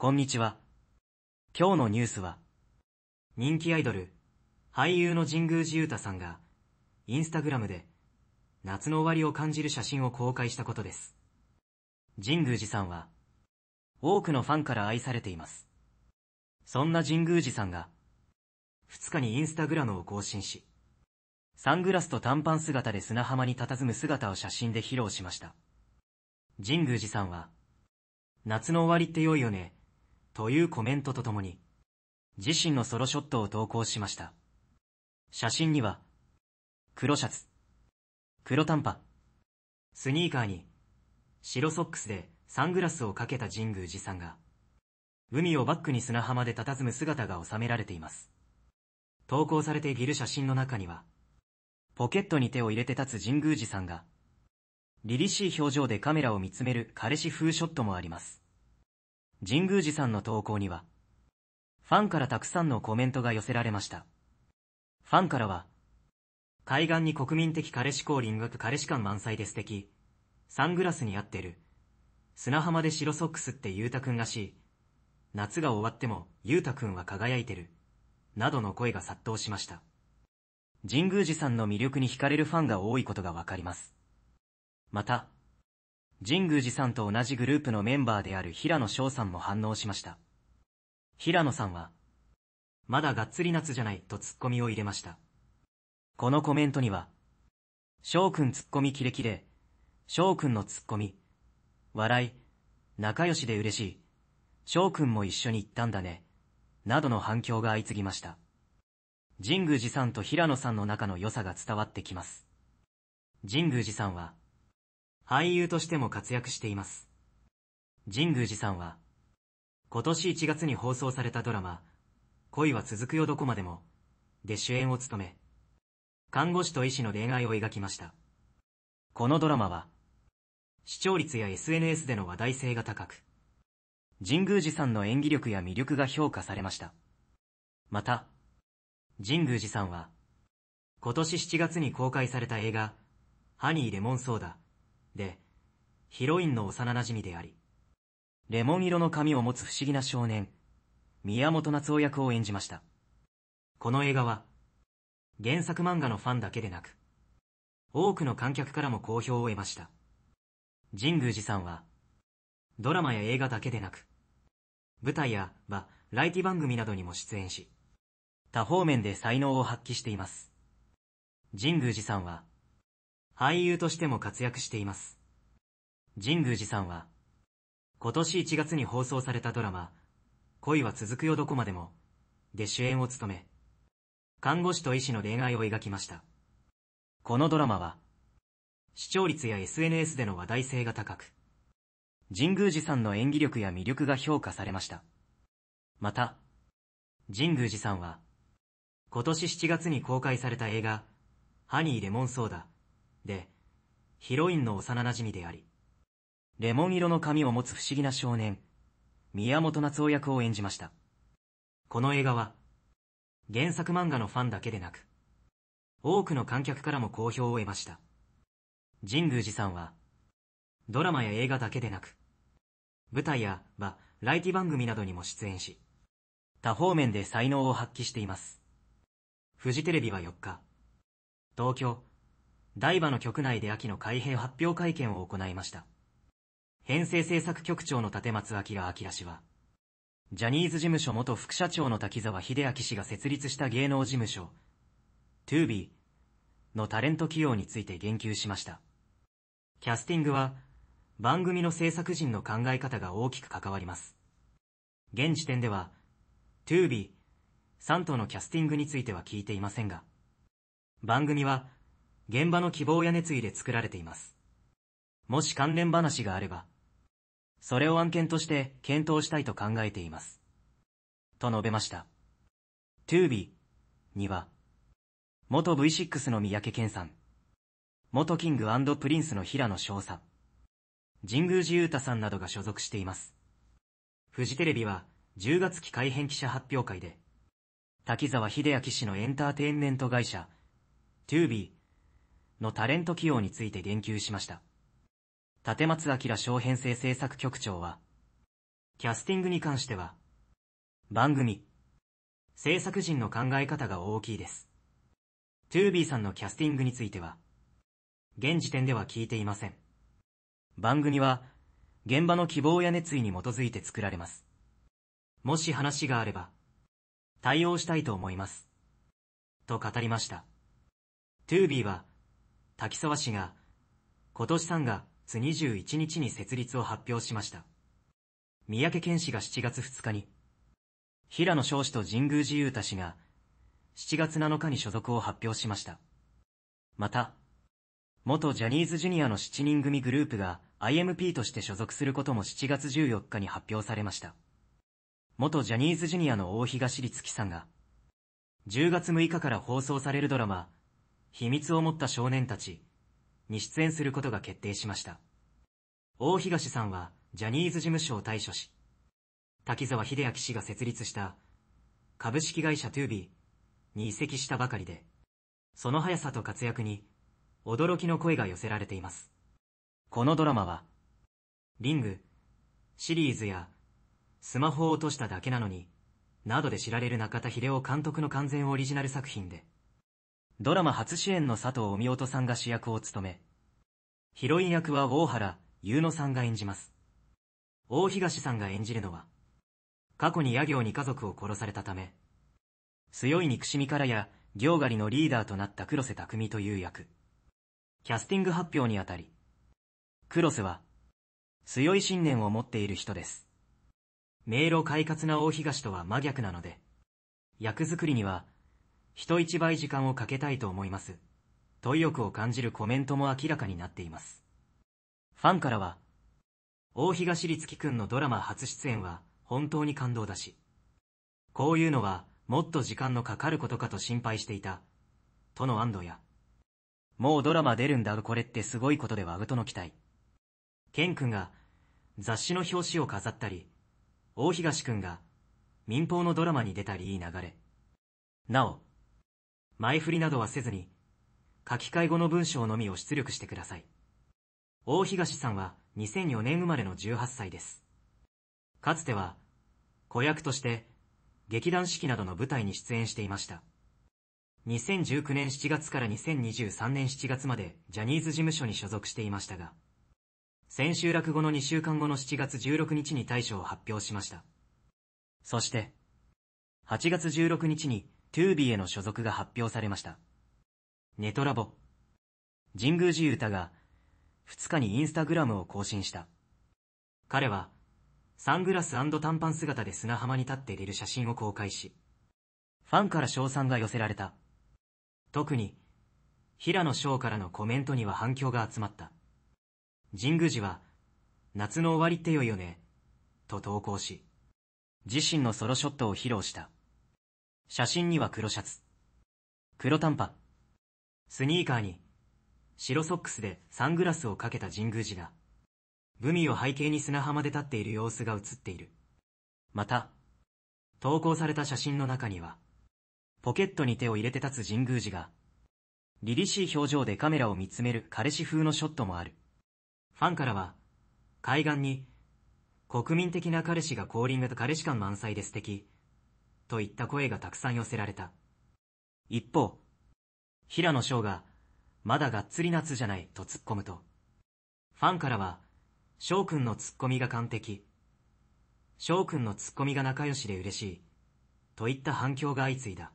こんにちは。今日のニュースは、人気アイドル、俳優の神宮寺勇太さんが、インスタグラムで、夏の終わりを感じる写真を公開したことです。神宮寺さんは、多くのファンから愛されています。そんな神宮寺さんが、2日にインスタグラムを更新し、サングラスと短パン姿で砂浜に佇む姿を写真で披露しました。神宮寺さんは、夏の終わりって良いよね、というコメントとともに、自身のソロショットを投稿しました。写真には、黒シャツ、黒短パ、スニーカーに、白ソックスでサングラスをかけた神宮寺さんが、海をバックに砂浜で佇む姿が収められています。投稿されている写真の中には、ポケットに手を入れて立つ神宮寺さんが、凛々しい表情でカメラを見つめる彼氏風ショットもあります。神宮寺さんの投稿には、ファンからたくさんのコメントが寄せられました。ファンからは、海岸に国民的彼氏降臨学彼氏感満載で素敵、サングラスに合ってる、砂浜で白ソックスってゆうたくんらしい、夏が終わってもゆうたくんは輝いてる、などの声が殺到しました。神宮寺さんの魅力に惹かれるファンが多いことがわかります。また、神宮寺さんと同じグループのメンバーである平野翔さんも反応しました。平野さんは、まだがっつり夏じゃないとツッコミを入れました。このコメントには、翔くんツッコミキレキレ、翔くんのツッコミ、笑い、仲良しで嬉しい、翔くんも一緒に行ったんだね、などの反響が相次ぎました。神宮寺さんと平野さんの仲の良さが伝わってきます。神宮寺さんは、俳優としても活躍しています。神宮寺さんは、今年1月に放送されたドラマ、恋は続くよどこまでも、で主演を務め、看護師と医師の恋愛を描きました。このドラマは、視聴率や SNS での話題性が高く、神宮寺さんの演技力や魅力が評価されました。また、神宮寺さんは、今年7月に公開された映画、ハニーレモンソーダで、ヒロインの幼馴染であり、レモン色の髪を持つ不思議な少年、宮本夏夫役を演じました。この映画は、原作漫画のファンだけでなく、多くの観客からも好評を得ました。神宮寺さんは、ドラマや映画だけでなく、舞台やバラエティ番組などにも出演し、多方面で才能を発揮しています。神宮寺さんは、俳優としても活躍しています。神宮寺さんは、今年1月に放送されたドラマ、恋は続くよどこまでも、で主演を務め、看護師と医師の恋愛を描きました。このドラマは、視聴率や SNS での話題性が高く、神宮寺さんの演技力や魅力が評価されました。また、神宮寺さんは、今年7月に公開された映画、ハニーレモンソーダで、ヒロインの幼馴染であり、レモン色の髪を持つ不思議な少年、宮本夏夫役を演じました。この映画は、原作漫画のファンだけでなく、多くの観客からも好評を得ました。神宮寺さんは、ドラマや映画だけでなく、舞台やバラエティ番組などにも出演し、多方面で才能を発揮しています。フジテレビは4日、東京、台場の局内で秋の開閉発表会見を行いました。編成制作局長の立松明明氏は、ジャニーズ事務所元副社長の滝沢秀明氏が設立した芸能事務所、 TOBE のタレント起用について言及しました。キャスティングは、番組の制作陣の考え方が大きく関わります。現時点では、 TOBE さんとのキャスティングについては聞いていませんが、番組は現場の希望や熱意で作られています。もし関連話があれば、それを案件として検討したいと考えています。と述べました。 TOBE には、元 V6 の三宅健さん、元 King & Prince の平野紫耀さん、神宮寺勇太さんなどが所属しています。フジテレビは10月期改編記者発表会で、滝沢秀明氏のエンターテインメント会社、 TOBE のタレント起用について言及しました。立松明小編成制作局長は、キャスティングに関しては、番組、制作陣の考え方が大きいです。トゥービーさんのキャスティングについては、現時点では聞いていません。番組は、現場の希望や熱意に基づいて作られます。もし話があれば、対応したいと思います。と語りました。トゥービーは、滝沢氏が、今年3月21日に設立を発表しました。三宅健氏が7月2日に、平野翔氏と神宮寺勇太氏が、7月7日に所属を発表しました。また、元ジャニーズジュニアの7人組グループが IMP として所属することも7月14日に発表されました。元ジャニーズジュニアの大東立樹さんが、10月6日から放送されるドラマ、秘密を持った少年たちに出演することが決定しました。大東さんはジャニーズ事務所を退所し、滝沢秀明氏が設立した株式会社トゥービーに移籍したばかりで、その速さと活躍に驚きの声が寄せられています。このドラマは、リング、シリーズやスマホを落としただけなのに、などで知られる中田秀夫監督の完全オリジナル作品で、ドラマ初主演の佐藤おみおとさんが主役を務め、ヒロイン役は大原優乃さんが演じます。大東さんが演じるのは、過去に野行に家族を殺されたため、強い憎しみからや行狩りのリーダーとなった黒瀬匠という役。キャスティング発表にあたり、黒瀬は、強い信念を持っている人です。迷路快活な大東とは真逆なので、役作りには、人一倍時間をかけたいと思います。と意欲を感じるコメントも明らかになっています。ファンからは、大東立樹くんのドラマ初出演は本当に感動だし、こういうのはもっと時間のかかることかと心配していた、との安堵や、もうドラマ出るんだこれってすごいことではうとの期待。ケン君が雑誌の表紙を飾ったり、大東君が民放のドラマに出たりいい流れ。なお、前振りなどはせずに、書き換え後の文章のみを出力してください。大東さんは2004年生まれの18歳です。かつては、子役として劇団四季などの舞台に出演していました。2019年7月から2023年7月までジャニーズ事務所に所属していましたが、千秋楽後の2週間後の7月16日に大賞を発表しました。そして、8月16日にトゥービーへの所属が発表されました。ネトラボ。神宮寺歌が2日にインスタグラムを更新した。彼は、サングラス短パン姿で砂浜に立っている写真を公開し、ファンから称賛が寄せられた。特に、平野翔からのコメントには反響が集まった。神宮寺は、夏の終わりってよいよね、と投稿し、自身のソロショットを披露した。写真には黒シャツ、黒短パ、スニーカーに、白ソックスでサングラスをかけた神宮寺が、海を背景に砂浜で立っている様子が写っている。また、投稿された写真の中には、ポケットに手を入れて立つ神宮寺が、凛々しい表情でカメラを見つめる彼氏風のショットもある。ファンからは、海岸に、国民的な彼氏が降臨型彼氏感満載で素敵、といった声がたくさん寄せられた。一方、平野翔が、まだがっつり夏じゃないと突っ込むと、ファンからは、翔くんの突っ込みが完璧、翔くんの突っ込みが仲良しで嬉しい、といった反響が相次いだ。